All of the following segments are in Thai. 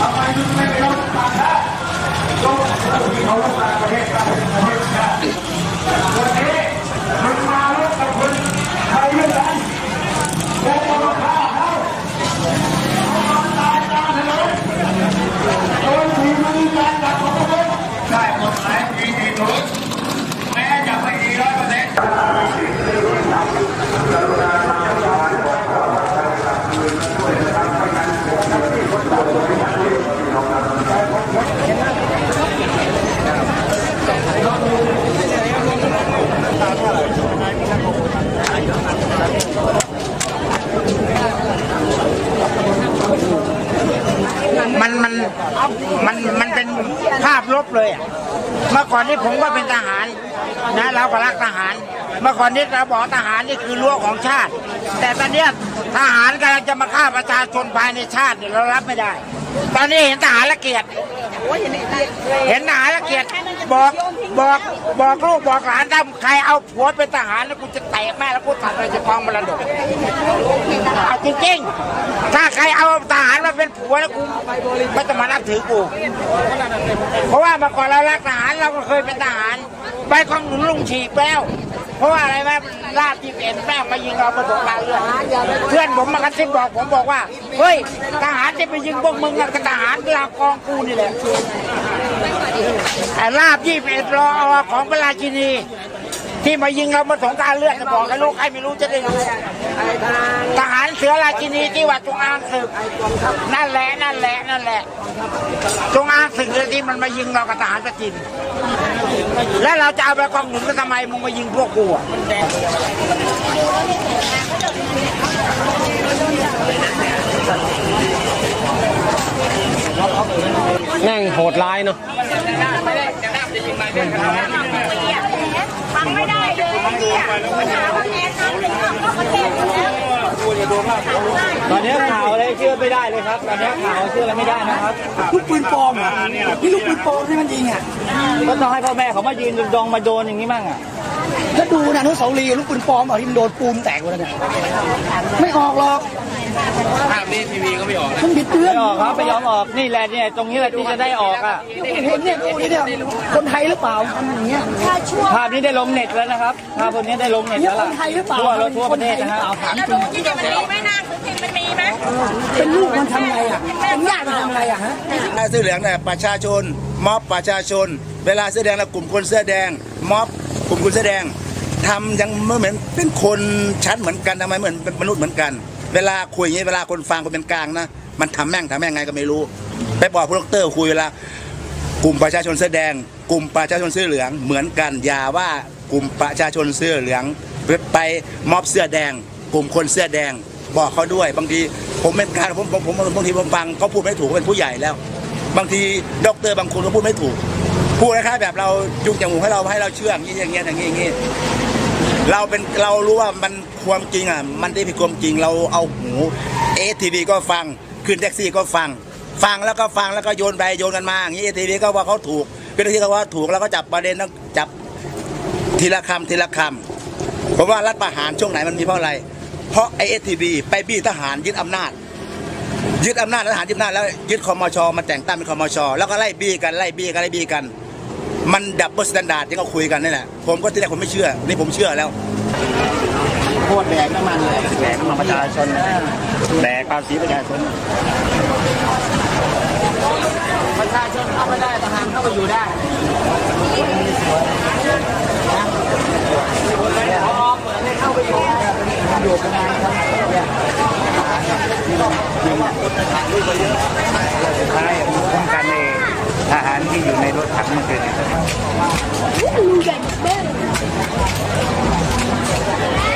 ทำไมถึงไม่ไปรับประทานชาติต้องเราที่เขาต้องการประเทศชาติ มันมันมันมันเป็นภาพลบเลยอะเมื่อก่อนนี้ผมก็เป็นทหารนะเราก็รักทหาร เมื่อก่อนนี้เราบอกทหารนี่คือรั้วของชาติ แต่ตอนนี้ทหารกำลังจะมาฆ่าประชาชนภายในชาติเนี่ยเรารับไม่ได้ ตอนนี้เห็นทหารละเกียรติเห็นทหารละเกียรติ บอกบอกบอกลูกบอกหลานถ้าใครเอาผัวเป็นทหารแล้วกูจะเตะแม่แล้วกูตัดเลยจะกองมรดกเอาจริงๆ ถ้าใครเอาทหารมาเป็นผัวแล้วกูไม่ต้องมานับถือกู เพราะว่าเมื่อก่อนเรารักทหารเราก็เคยเป็นทหารไปกองหนุนลุงฉีกแล้วเพราะว่าอะไรไหมลาดที่เป็นแม่มายิงเราประสบการณ์เรื่องเพื่อนผมมากระซิบบอกผมบอกว่า เฮ้ยทหารที่ไปยิงพวกมึงกับทหารลากองกูนี่แหละ ไอลาบยี่สิบเอ็ดรอของพระราชินี ที่มายิงเรามาสงการเลือดจะบอกให้ลูกใครไม่รู้จะได้รู้ทหารเสือราชินีที่ว่าจงอางศึกนั่นแหละนั่นแหละนั่นแหละจงอางศึกเลยที่มันมายิงเรากับทหารประจินแล้วเราจะเอาไปกองหนุนก็ทำไมมึงมายิงพวกกูอะ แม่งโหดร้ายเนาะฟังไม่ได้เลยเนี่ยปัญหาว่าแอนน้ำถึงออกนอกประเทศอยู่แล้วตอนนี้ข่าวอะไรเชื่อไม่ได้เลยครับตอนนี้ข่าวเชื่ออะไรไม่ได้นะครับลูกปืนปลอมเหรอนี่ลูกปืนปลอมที่มันยิงอะก็ต้องให้พ่อแม่เขามายืนดองมาโดนอย่างนี้มั่งอะถ้าดูนะอนุสาวรีย์ลูกปืนปลอมเหรอที่มันโดนปูมแตกหมดแล้วเนี่ยไม่ออกหรอกภาพนี้ทีวีก็ไม่ออกมันบิดเบื อนไม่ออกครับไม่ยอมออกนี่แหละเนี่ยตรงนี้แหละที่จะได้ออกอะเห็นเนี่ยดูนี่เนี่ยคนไทยหรือเปล่าทำอย่างเงี้ยภาพนี้ได้ลงเน็ตแล้วนะครับภาพพวกนี้ได้ลงเน็ตเนี่ยแล้วคล่ะนไทยหรือเปล่าทั่วแล้วทั่วประเทศนะฮะถามแล้วจริดูงที่จะมันมีไหมหน้าคือจริงมันมีไหมเป็นลูกมันทำไงอะเป็นญาติมันทำไงอะฮะเสื้อเหลืองเนี่ยประชาชนม็อบประชาชน เวลาเสื้อแดงแล้วกลุ่มคนเสื้อแดงม็อบกลุ่มคนเสื้อแดงทำยังไม่เหมือนเป็นคนชั้นเหมือนกันทำไมเหมือนเป็นมนุษย์เหมือนกัน เวลาคุยอย่างนี้เวลาคนฟังคนเป็นกลางนะ มันทำแม่งทำแม่งไงก็ไม่รู้ ไปบอกพวกดอกเตอร์คุยเวลากลุ่มประชาชนเสื้อแดง กลุ่มประชาชนเสื้อเหลืองเหมือนกันอย่าว่ากลุ่มประชาชนเสื้อเหลืองไปมอบเสื้อแดง กลุ่มคนเสื้อแดง บอกเขาด้วย บางทีผมเป็นการผมผมผมบางทีผมฟังเขาพูดไม่ถูกเป็นผู้ใหญ่แล้ว บางทีด็อกเตอร์บางคนก็พูดไม่ถูกพูดคล้ายๆแบบเราจุงจมูกให้เราให้เราเชื่ออย่างนี้อย่างเงี้ยอย่างนี้อย่างนี้เราเป็นเรารู้ว่ามันความจริงอะมันได้ผิดความจริงเราเอาหูเอทีวีก็ฟัง ขึ้นแท็กซี่ก็ฟัง ฟังแล้วก็ฟังแล้วก็โยนไปโยนกันมาอย่างนี้เอทีวีก็ว่าเขาถูกเป็นที่เขาว่าถูกแล้วก็จับประเด็นต้องจับทีละคำทีละคำเพราะว่ารัฐประหารช่วงไหนมันมีเพราะอะไร เพราะไอเอทีวีไปบี้ทหารยึดอำนาจ ยึดอำนาจทหารยึดอำนาจแล้วยึดคอมชมาแต่งตั้งเป็นคอมชแล้วก็ไล่บี้กันไล่บี้กันไล่บี้กัน มันดับเบิลสแตนดาร์ดที่เขาคุยกันนี่แหละผมก็ที่แรกผมไม่เชื่อ นี่ผมเชื่อแล้ว โคตรแดกน้ำมันเลยแดกน้ำมันประชาชนแดกภาษีประชาชนประชาชนเข้าไม่ได้ทหารเข้าไปอยู่ได้พอเปิดให้เข้าไปอยู่อยู่กันนานครับเนี่ยใช่ป้องกันเองทหารที่อยู่ในรถถังมื่อคืนไปไปไป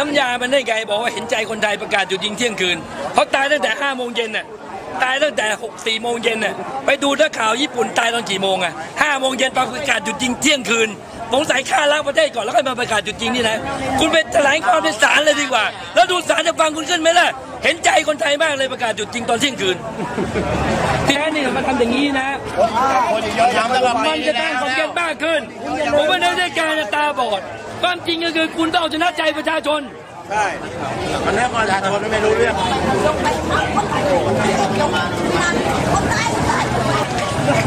น้ำยามันได้ไงบอกว่าเห็นใจคนไทยประกาศหยุดยิงเที่ยงคืนเขาตายตั้งแต่ห้าโมงเย็นน่ะตายตั้งแต่หกสี่โมงเย็นน่ะไปดูนักข่าวญี่ปุ่นตายตอนกี่โมงอะห้าโมงเย็นประกาศหยุดยิงเที่ยงคืน สงสัยฆ่าล้างประเทศก่อนแล้วก็มาประกาศหยุดยิงนี่นะ คุณไปแถลงความในศาลเลยดีกว่า แล้วดูศาลจะฟังคุณขึ้นไหมล่ะ เห็นใจคนไทยมากเลยประกาศหยุดยิงตอนเที่ยงคืนที่แท้นี่มันทำอย่างนี้นะมันจะตั้งความเกลียดมากขึ้น ผมว่าในราชการตาบอด ความจริงก็คือคุณต้องเอาชนะใจประชาชนใช่ตอนนี้ประชาชนไม่รู้เรื่อง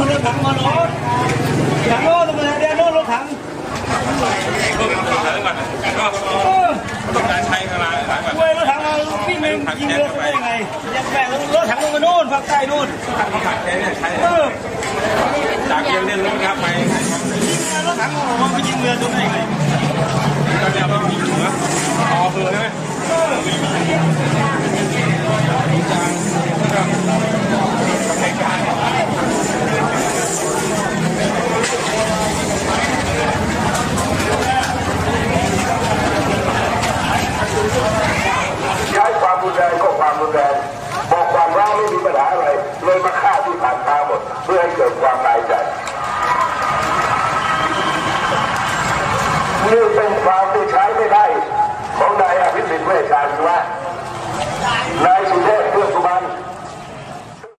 รถถังมาล้อถังโน่นมาเดี๋ยวโน่นรถ ถังเว้ยรถถังมาวิ่งไปยิงเรือได้ยังไงยังแบ่งรถถังลงมาโน่นภาคใต้โน่นเออจากเรียนเล่นรถครับไปรถถังออกมาไปยิงเรือตรงไหนไงก็จะต้องมีหัวต่อเผื่อใช่ไหม